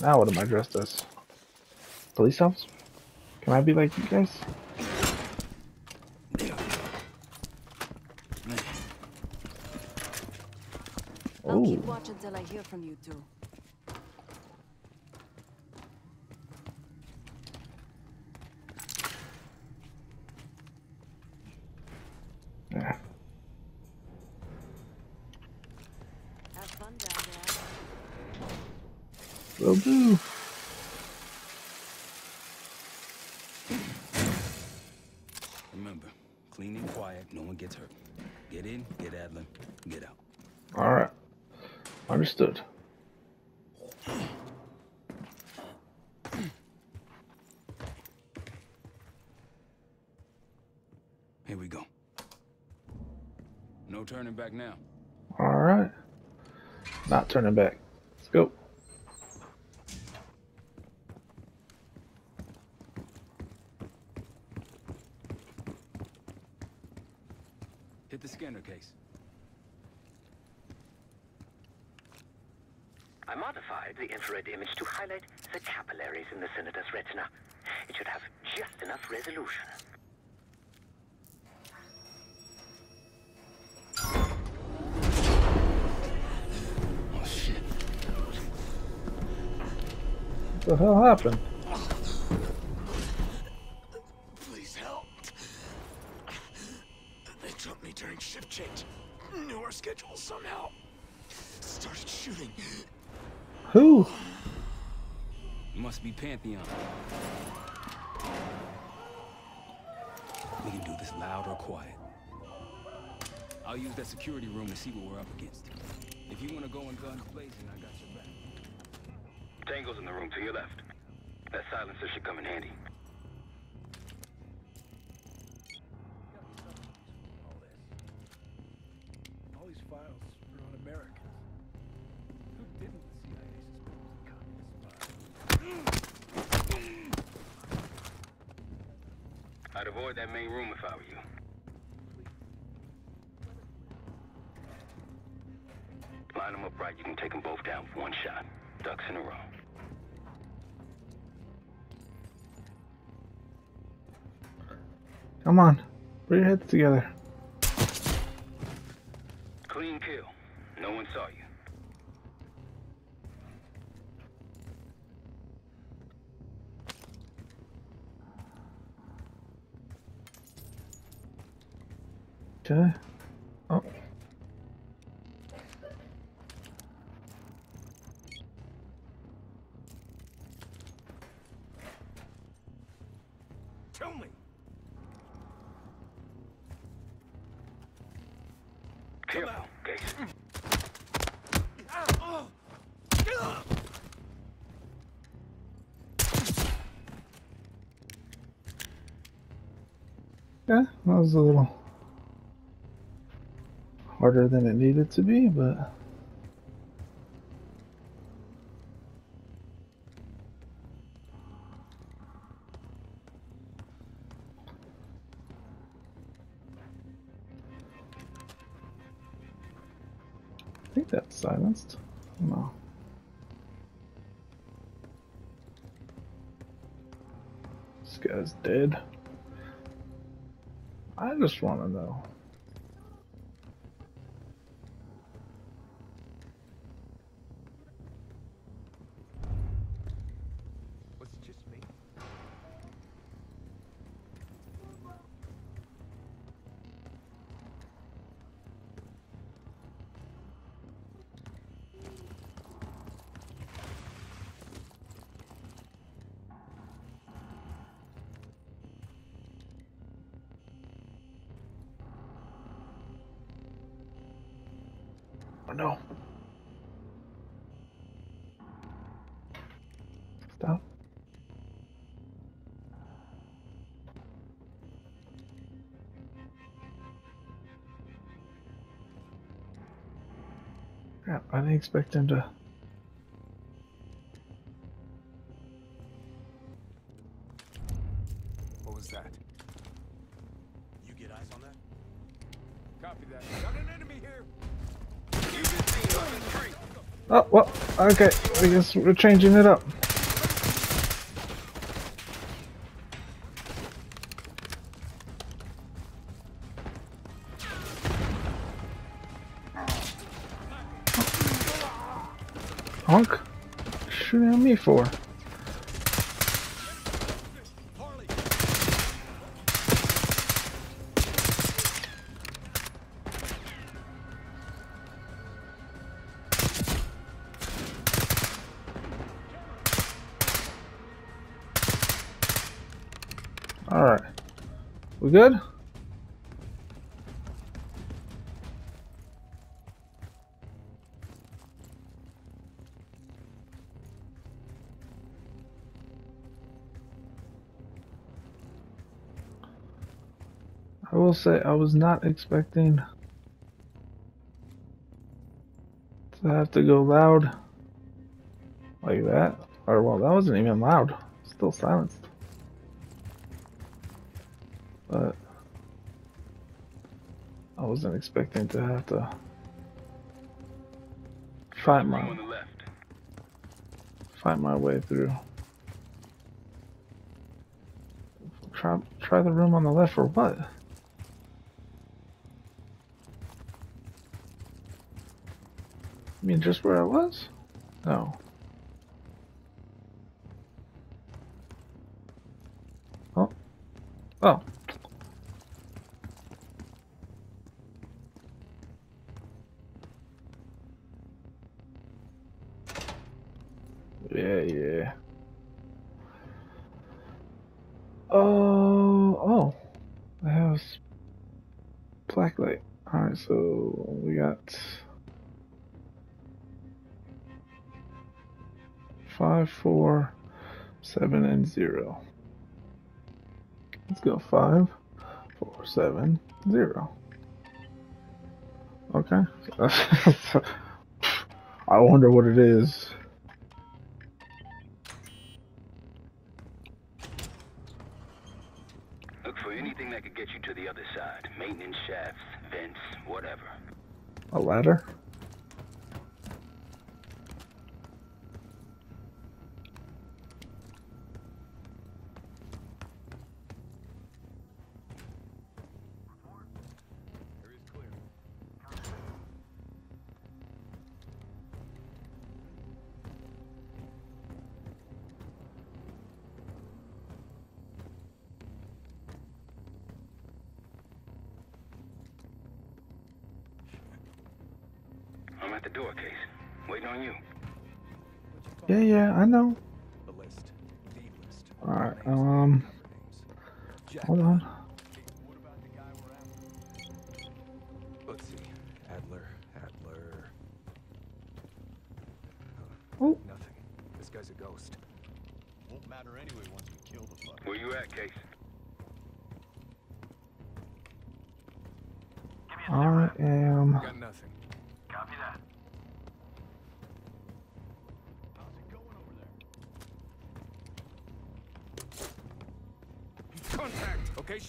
Now what am I dressed as? Police officer? Can I be like you guys? I'll keep watch until I hear from you two. yeah. Have fun down Remember, clean and quiet, no one gets hurt. Get in, get Adler, get out. Alright. Understood. Here we go. No turning back now. Alright. Not turning back. Let's go. Scanner case. I modified the infrared image to highlight the capillaries in the senator's retina. It should have just enough resolution. Oh shit. What the hell happened? Security room to see what we're up against. If you want to go in guns blazing, I got your back. Tango's in the room to your left. That silencer should come in handy. All these files are on Americans. Who didn't the CIA suspect was a communist? I'd avoid that main room if I were you. Line them up right, you can take them both down for one shot. Ducks in a row. Come on. Put your heads together. Clean kill. No one saw you. Okay. Yeah, that was a little harder than it needed to be, but I think that's silenced. No. This guy's dead. I just want Stop. Crap, I didn't expect him to. What was that? You get eyes on that? Copy that. Got an enemy here. You've been seen on the street. Oh, well, okay. I guess we're changing it up. We good? I will say I was not expecting to have to go loud like that. Or well, that wasn't even loud. Still silenced. But I wasn't expecting to have to fight my on the left. fight my way through. Try try the room on the left or what? I mean just where I was? No. Oh. Oh. Yeah, yeah. Oh, oh. I have black light. Alright, so we got five, four, seven, and zero. Let's go five, four, seven, zero. Okay. I wonder what it is. Look for anything that could get you to the other side. Maintenance shafts, vents, whatever. A ladder? The door, Case. Waiting on you. Yeah, yeah, I know. The list. The list. Alright, um, hold on. Let's see. Adler. Adler. Oh. Nothing. This guy's a ghost. Won't matter anyway once we kill the fucker. Where you at, Case?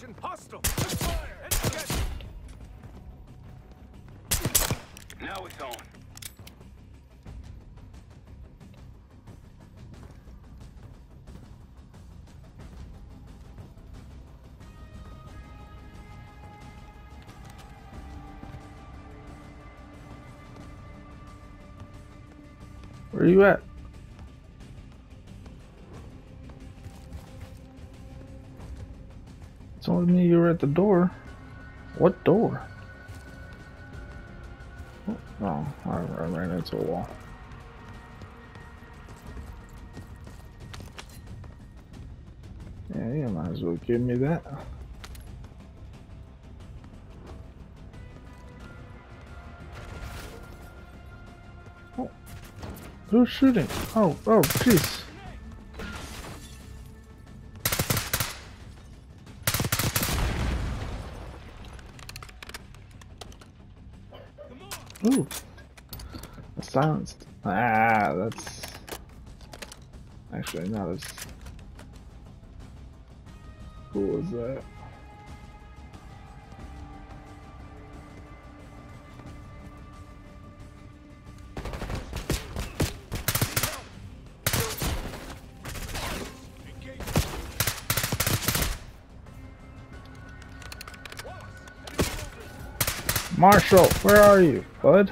Contact. Location hostile. Fire. And. Now it's on. Where are you at? Told me you were at the door. What door? Oh, no, I, I ran into a wall. Yeah, you might as well give me that. Oh, who's shooting? Oh, oh, jeez. silenced. Ah, that's... Actually, not as cool as that. Marshall, where are you, bud?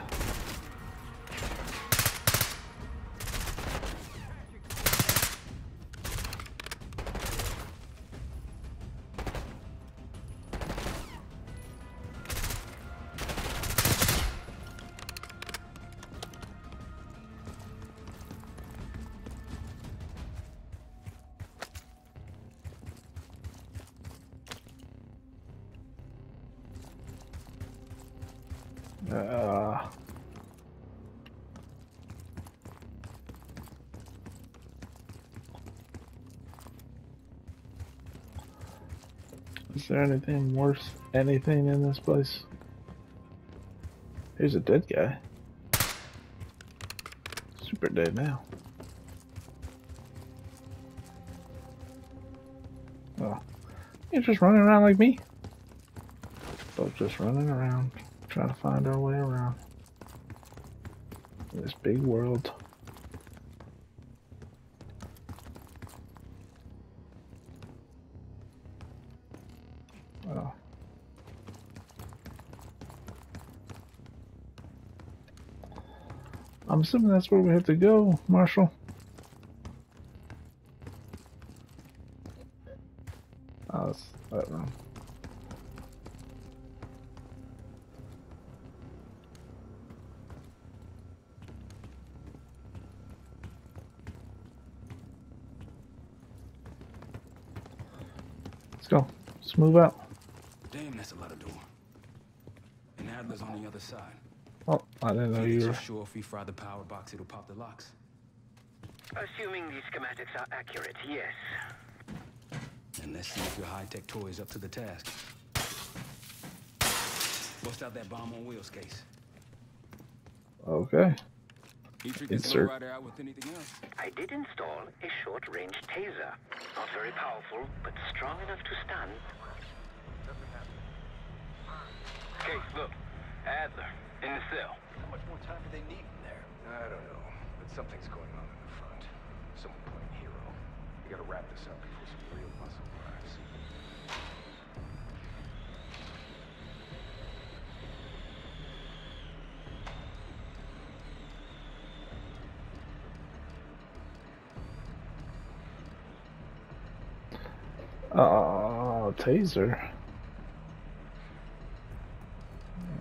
There anything worse? Anything in this place? Here's a dead guy. Super dead now. Oh, you're just running around like me. Both just running around trying to find our way around this big world. I'm assuming that's where we have to go, Marshall. Oh, that's that room. Let's go. Let's move out. Damn, that's a lot of door. And Adler's on the other side. Oh, I didn't know you were. Sure if we fry the power box, it'll pop the locks. Assuming these schematics are accurate, yes. And let's see if your high-tech toy is up to the task. Bust out that bomb on wheels case. Okay. You trick this Insert. lowrider out with anything else? I did install a short-range taser. Not very powerful, but strong enough to stun. Case, look. Adler, in the cell. How much more time do they need in there? I don't know, but something's going on in the front. Someone playing hero. We gotta wrap this up before some real muscle arrives. Uh, taser.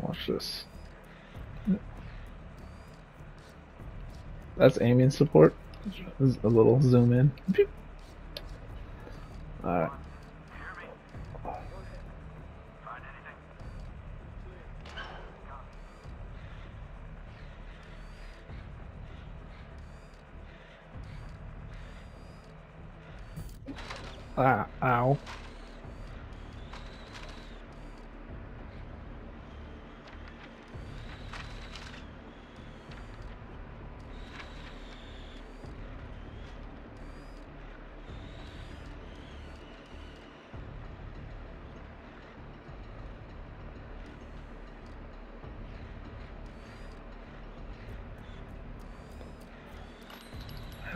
Watch this. That's aiming support. A little zoom in. Alright. Ah, ow.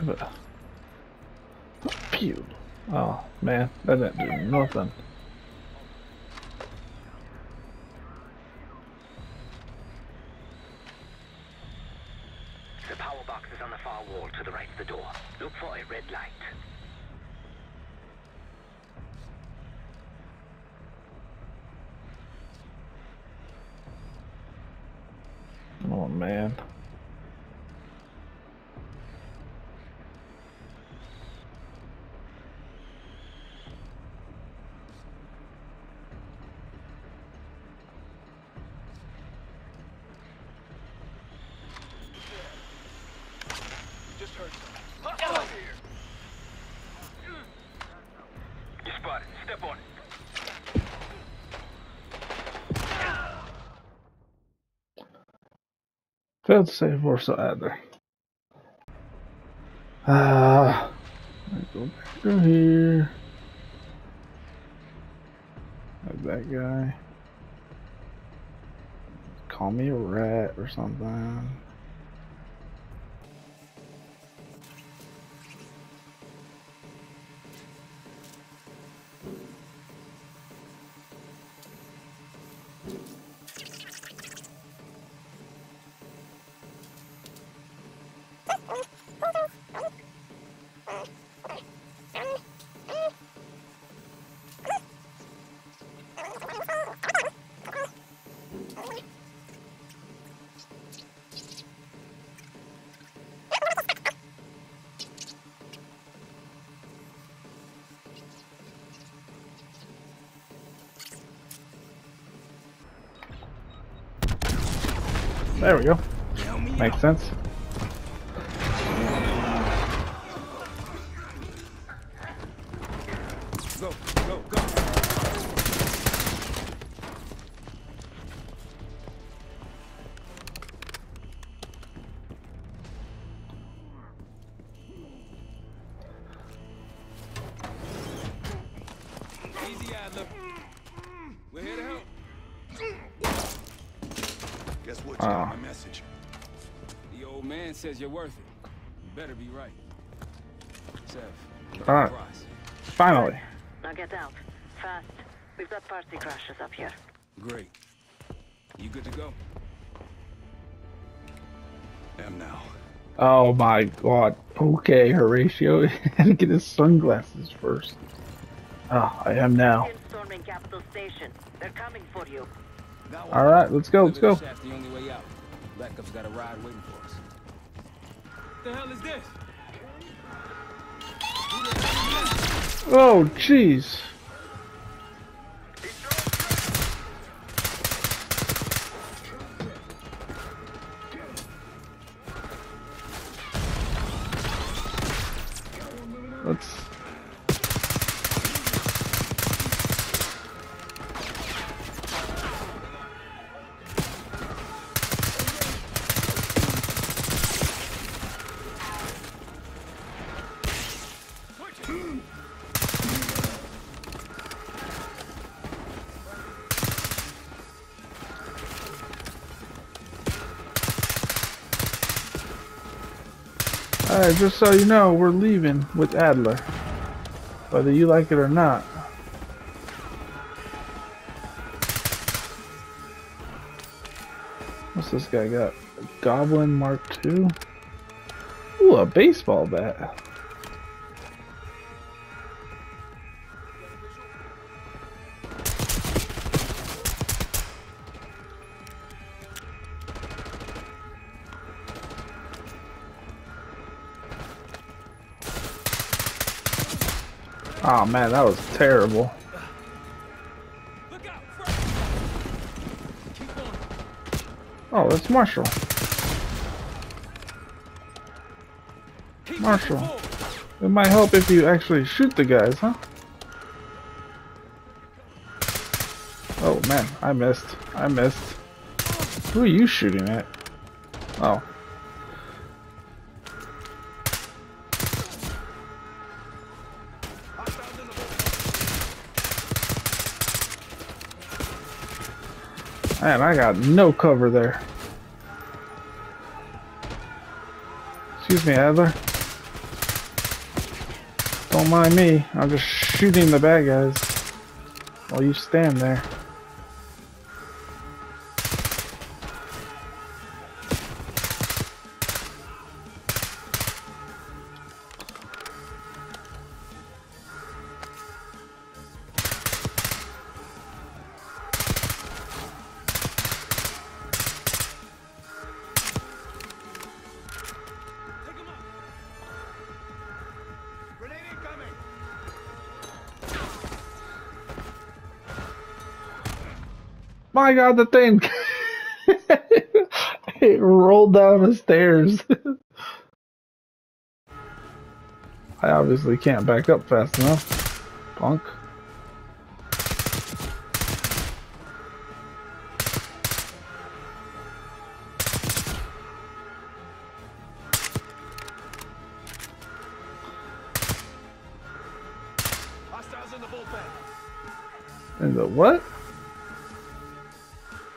Have a pew. Oh man, that didn't do nothing. Failed to save Warsaw Adler. Ah, let's go back through here. Like that guy. Call me a rat or something. There we go. Makes sense. We're here to help. Guess what? Oh. You Ah. got my message. The old man says you're worth it. You better be right. Sev, look All at right. the price. Finally. Now get out. Fast. We've got party crashes up here. Great. You good to go? Am now. Oh my god. Okay, Horatio had to get his sunglasses first. Oh, I am now. storming Capital Station. They're coming for you. Now Alright, let's go, let's go. Elevator shaft's the only way out. Blackup's got a ride waiting for us. the hell is this? Oh, jeez. Alright, just so you know, we're leaving with Adler. Whether you like it or not. What's this guy got? A Goblin Mark II? Ooh, a baseball bat. Oh man, that was terrible. Oh, that's Marshall. Marshall. It might help if you actually shoot the guys, huh? Oh man, I missed. I missed. Who are you shooting at? Oh. Man, I got no cover there. Excuse me, Adler. Don't mind me. I'm just shooting the bad guys while you stand there. My god, the thing! it rolled down the stairs. I obviously can't back up fast enough. Punk. Hostiles in the bullpen! In the what?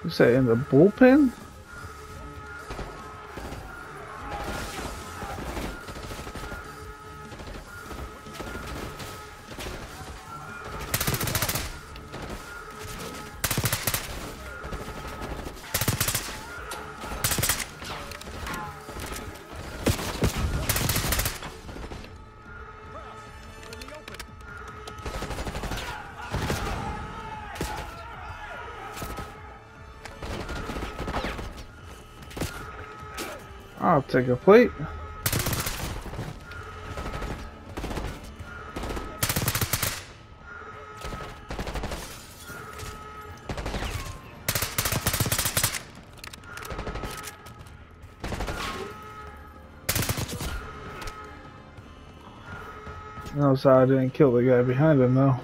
You say in the bullpen? to complete. Notice sorry I didn't kill the guy behind him though.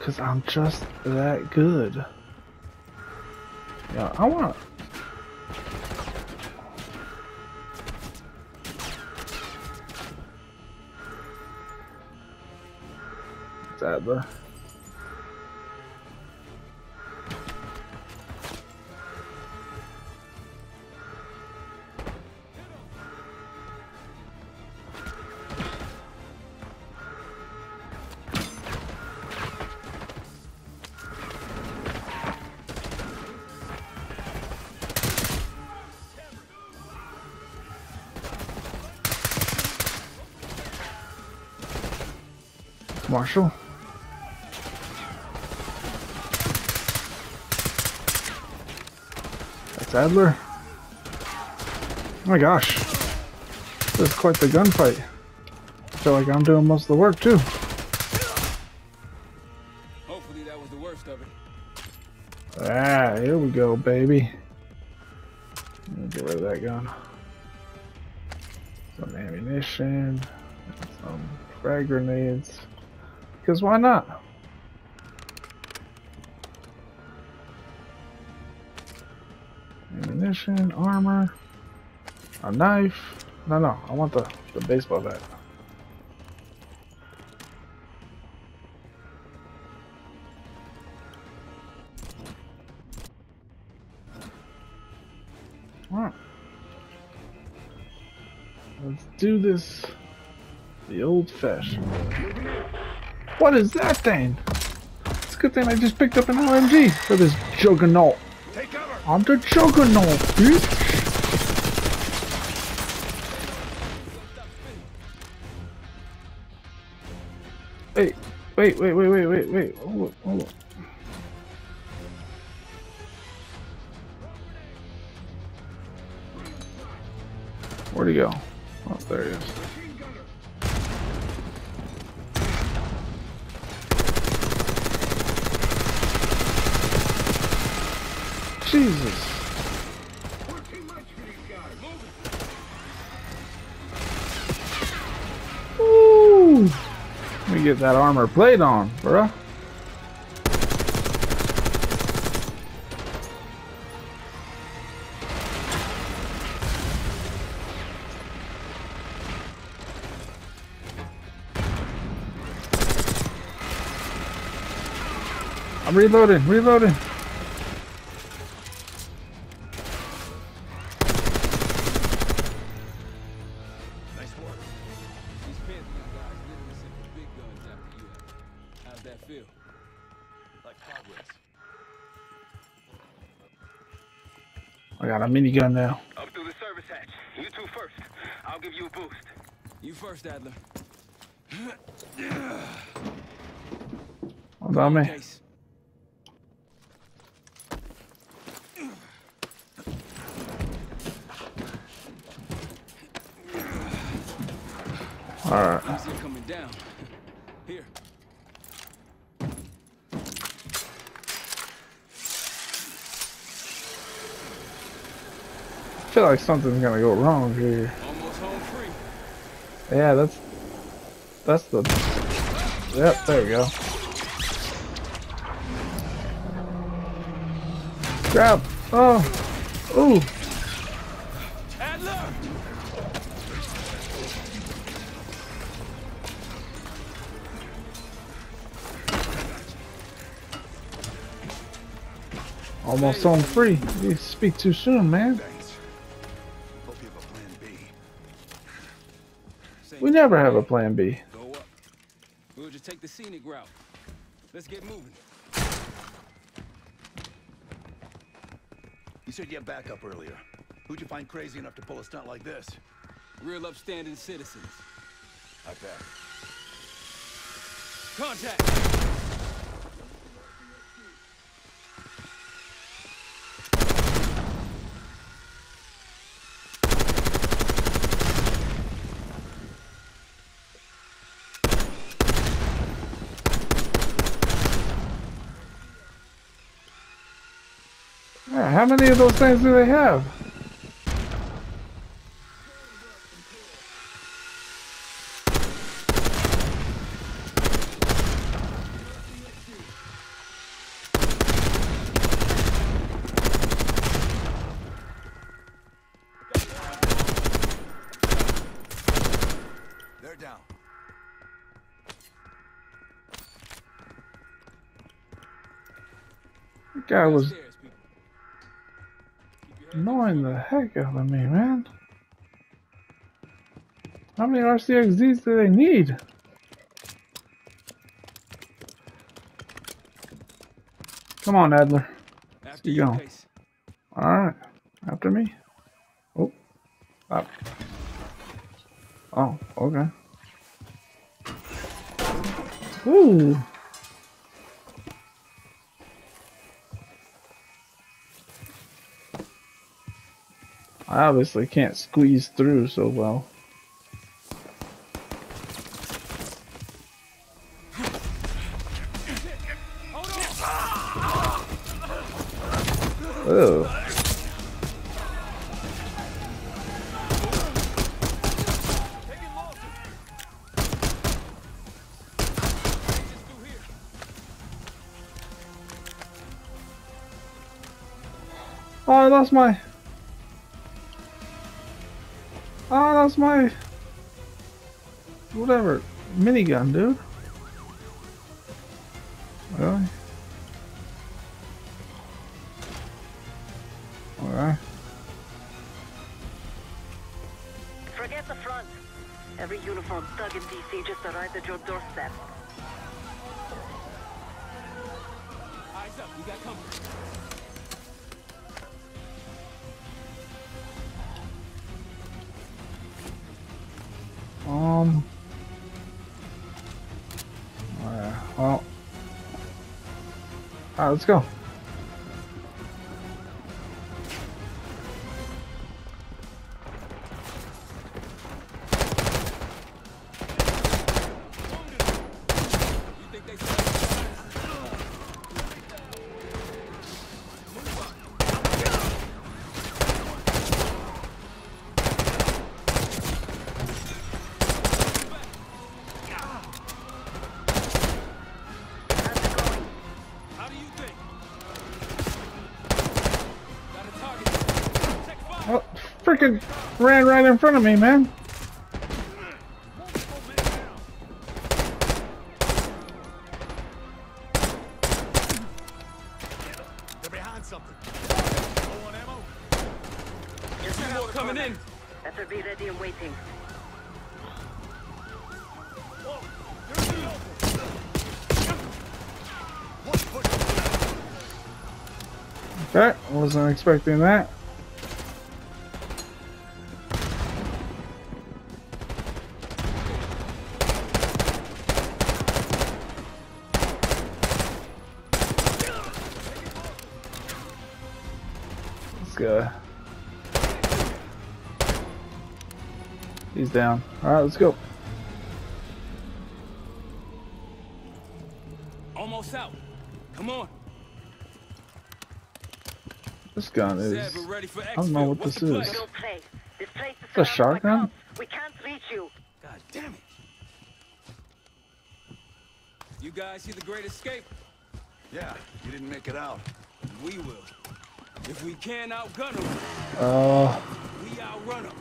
Cause I'm just that good. Yeah, I want Sadler. Marshall. That's Adler. Oh my gosh. This is quite the gunfight. I feel like I'm doing most of the work too. Hopefully that was the worst of it. Ah, here we go, baby. Get rid of that gun. Some ammunition, some frag grenades. Because why not? Ammunition, armor, a knife. No, no, I want the, the baseball bat. Alright. Let's do this the old fashioned What is that thing? It's a good thing I just picked up an LMG for this juggernaut. I'm the juggernaut, bitch! Wait, wait, wait, wait, wait, wait, wait. Hold on, hold on. Where'd he go? Oh, there he is. Jesus. Ooh. Let me get that armor plate on, bruh. I'm reloading, reloading. I got a minigun now. Up through the service hatch. You two first. I'll give you a boost. You first, Adler. Hold on me. Case. Alright. I see it coming down. Here. I feel like something's gonna go wrong here. Yeah, that's that's the Yep, there we go. Grab! Oh! Ooh! Almost home free. You speak too soon, man. Never have a plan B. Go up. We'll just take the scenic route. Let's get moving. You said you had backup earlier. Who'd you find crazy enough to pull a stunt like this? Real upstanding citizens. I bet. Contact! How many of those things do they have? They're down. Guy was heck out of me, man. How many RCXDs do they need? Come on, Adler. After you you, go. Case. Alright. After me. Oh. Up. Oh, okay. Ooh. I obviously can't squeeze through so well. Oh. Oh, I lost my. I lost my. Whatever. Minigun, dude. Really? Alright. Forget the front. Every uniform thug in DC just arrived at your doorstep. Eyes up, we got company. Um. Alright, well. Alright, let's go. Ran right in front of me, man. They're behind something. Let's go. He's down. Alright, let's go. Almost out. Come on. This gun is. Ready for I don't know what What's this the is. play? No play. This place is It's a shotgun? We can't reach you. God damn it. You guys see the great escape? Yeah, you didn't make it out. We will. If we can't outgun them, Uh, we outrun them.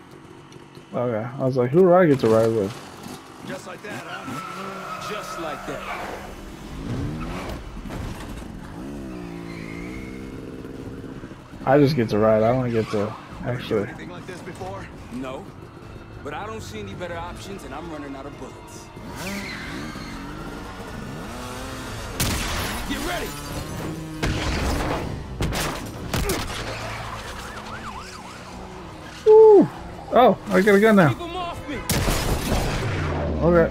okay. I was like, who do I get to ride with? Just like that, huh? Just like that. I just get to ride. I don't get to actually. Anything like this before? No. But I don't see any better options, and I'm running out of bullets. Get ready! Oh, I got a gun now. Keep them off me! Okay.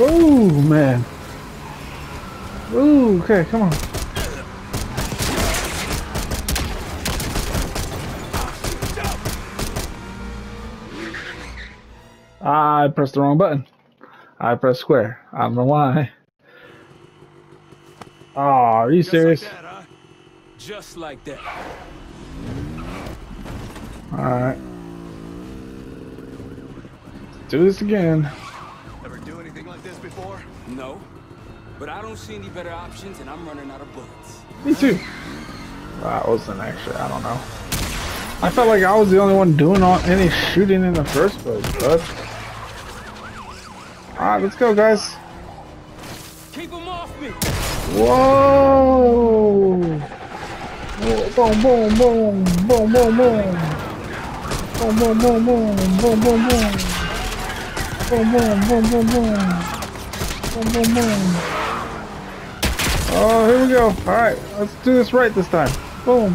Ooh, man. Ooh, okay, come on. I pressed the wrong button. I pressed square. I don't know why. Oh, are you Just serious? like that, huh? Just like that. Alright. Do this again. Ever do anything like this before? No. But I don't see any better options, and I'm running out of bullets. Me too. That wasn't actually, I don't know. I felt like I was the only one doing all, any shooting in the first place, but... Alright, let's go, guys. Keep him off me! Whoa! Whoa, Boom, boom, boom, boom, boom, boom. Boom, boom, boom, boom, boom, boom, boom. Boom, boom, boom, boom, boom. Boom, boom, boom. Oh, here we go. Alright, let's do this right this time. Boom.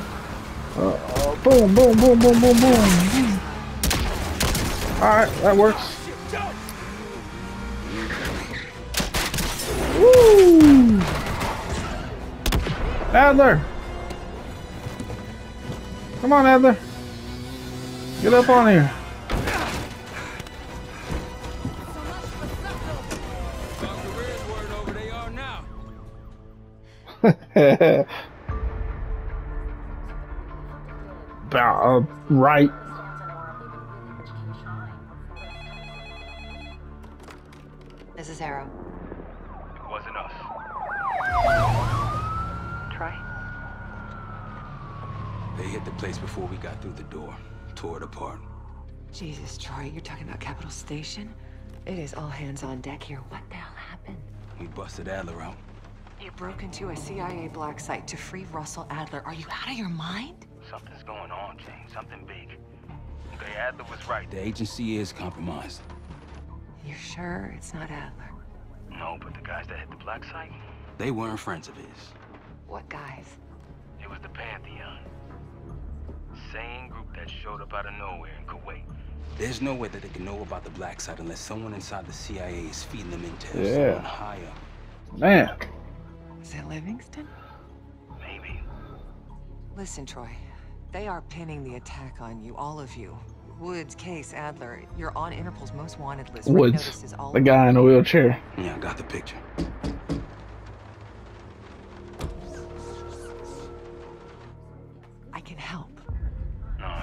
Uh, uh, boom, boom, boom, boom, boom, boom. Alright, that works. Adler! Come on, Adler. Get up on here. Dr. Red's word over they are now. About, uh, right. This is Harrow. It wasn't us. They hit the place before we got through the door. Tore it apart. Jesus, Troy, you're talking about Capital Station? It is all hands on deck here. What the hell happened? We busted Adler out. You broke into a CIA black site to free Russell Adler. Are you out of your mind? Something's going on, Jane. Something big. Okay, Adler was right. The agency is compromised. You're sure it's not Adler? No, but the guys that hit the black site, They weren't friends of his. What guys? it was the Pantheon. Same group that showed up out of nowhere in Kuwait. There's no way that they can know about the black side unless someone inside the CIA is feeding them intel. Yeah. Someone higher. Man. Is it Livingston? Maybe. Listen, Troy. They are pinning the attack on you, all of you. Woods, Case, Adler, you're on Interpol's most wanted list. Woods. notices The guy in the wheelchair. Yeah, I got the picture.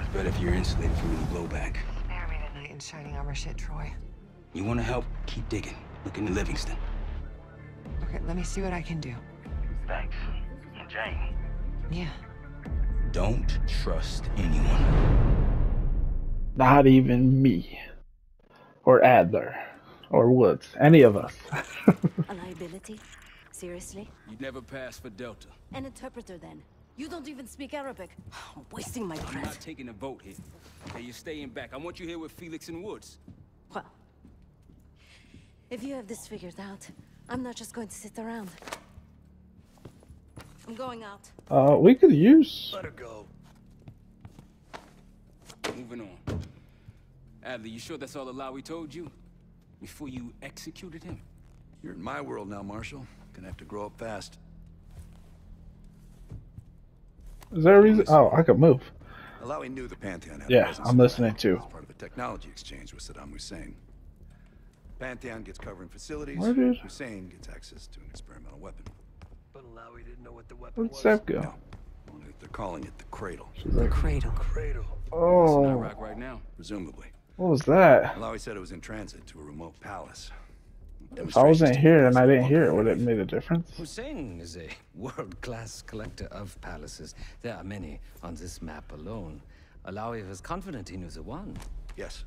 No, it's better if you're insulated from any blowback. Spare me tonight in shining armor shit, Troy. You want to help? Keep digging. Look into Livingston. Okay, let me see what I can do. Thanks. And Jane, Yeah. Don't trust anyone. Not even me. Or Adler. Or Woods. Any of us. A liability? Seriously? You'd never pass for Delta. An interpreter then? You don't even speak Arabic. I'm wasting my I'm not taking a vote here. Okay, you're staying back. I want you here with Felix and Woods. Well, if you have this figured out, I'm not just going to sit around. I'm going out. Uh, we could use... Let her go. Moving on. Adler, you sure that's all the lie we told you? Before you executed him? You're in my world now, Marshall. Gonna have to grow up fast. Is there a reason? Oh, I could move. Alawi knew the Pantheon had a Yeah, I'm listening too. as part of a technology exchange with Saddam Hussein. Pantheon gets cover in facilities. Where did- Hussein gets access to an experimental weapon. But Alawi didn't know what the weapon Where'd was. Steph go? No. Only They're calling it the Cradle, She's like, Cradle. Cradle. Oh. It's in oh, Iraq right now. presumably. what was that? Alawi said it was in transit to a remote palace. If I wasn't here and I didn't hear it, would it made a difference? Hussein is a world-class collector of palaces. There are many on this map alone. Alawi was confident he knew the one. Yes.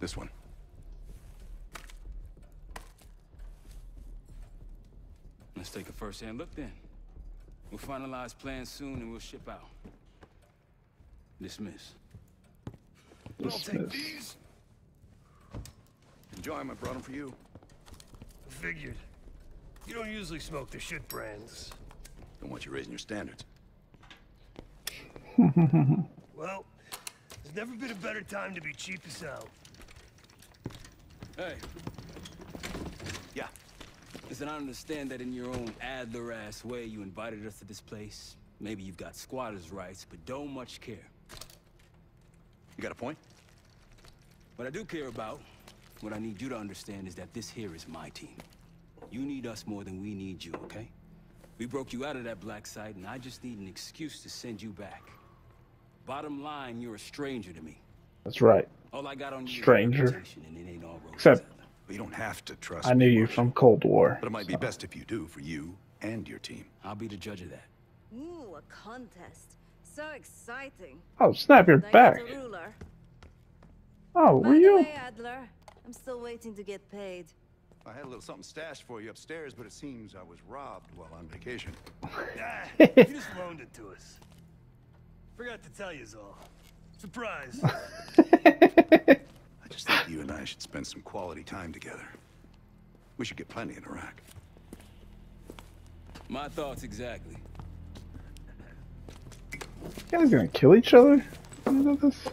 This one. Let's take a first-hand look then. We'll finalize plans soon and we'll ship out. Dismiss. I'll take Dismiss. these. Enjoy 'em. I brought them for you. Figured. You don't usually smoke the shit brands. Don't want you raising your standards. Well, there's never been a better time to be cheap as hell. Hey, Yeah. listen, I understand that in your own Adler-ass way you invited us to this place. Maybe you've got squatters' rights, but don't much care. You got a point? What I do care about, what I need you to understand is that this here is my team. You need us more than we need you, okay? We broke you out of that black site, and I just need an excuse to send you back. Bottom line, you're a stranger to me. That's right. All I got on you Stranger. is a reputation, and it ain't all roses. Except But you don't have to trust I knew you from Cold War. But it might be best if you do for you and your team. I'll be the judge of that. Ooh, a contest. So exciting. Oh, snap, you're back. Oh, were you? way, Adler, I'm still waiting to get paid. I had a little something stashed for you upstairs, but it seems I was robbed while on vacation. Ah, you just loaned it to us. Forgot to tell you all. Surprise. I just think you and I should spend some quality time together. We should get plenty in Iraq. My thoughts exactly. You guys gonna kill each other? What is this?